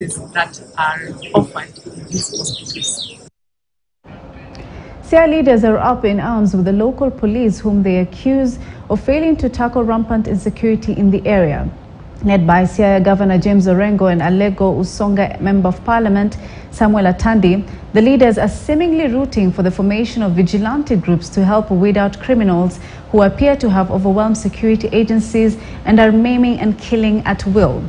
that are offered in these hospitals. Siaya leaders are up in arms with the local police whom they accuse of failing to tackle rampant insecurity in the area. Led by Siaya Governor James Orengo and Alego Usonga Member of Parliament Samuel Atandi, the leaders are seemingly rooting for the formation of vigilante groups to help weed out criminals who appear to have overwhelmed security agencies and are maiming and killing at will.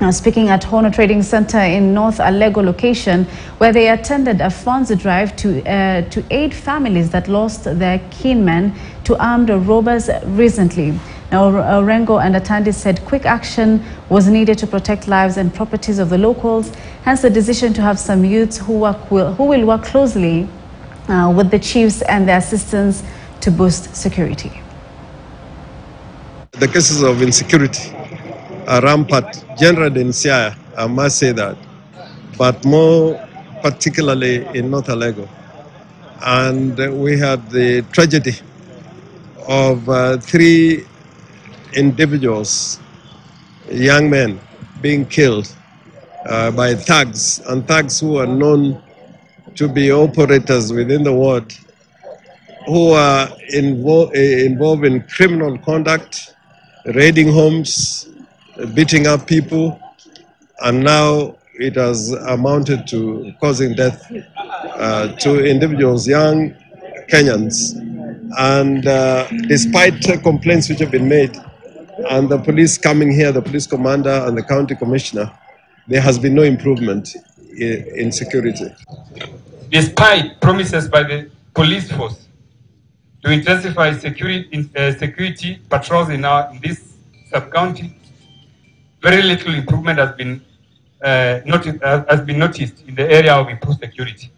Now, speaking at Hono Trading Center in North Alego location, where they attended a funds drive to, uh, to aid families that lost their kinmen to armed robbers recently. Now, Orengo and Atandi said quick action was needed to protect lives and properties of the locals, hence the decision to have some youths who, work will, who will work closely uh, with the chiefs and their assistants to boost security. The cases of insecurity are rampant General in Siaya, I must say that, but more particularly in North Alego. And we had the tragedy of uh, three individuals, young men, being killed uh, by thugs, and thugs who are known to be operators within the ward, who are invo- involved in criminal conduct, raiding homes, beating up people, and now it has amounted to causing death uh, to individuals, young Kenyans. And uh, despite complaints which have been made, and the police coming here, the police commander and the county commissioner, there has been no improvement in, security. Despite promises by the police force to intensify security, uh, security patrols in, our, in this sub-county, very little improvement has been, uh, noticed, uh, has been noticed in the area of improved security.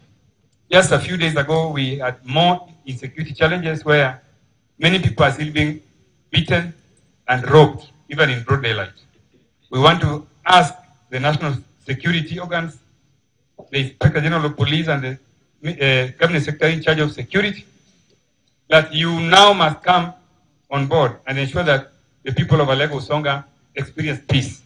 Just a few days ago, we had more insecurity challenges where many people are still being beaten and robbed, even in broad daylight. We want to ask the national security organs, the Inspector General of Police and the uh, Cabinet Secretary in charge of security, that you now must come on board and ensure that the people of Alego Usonga experience peace.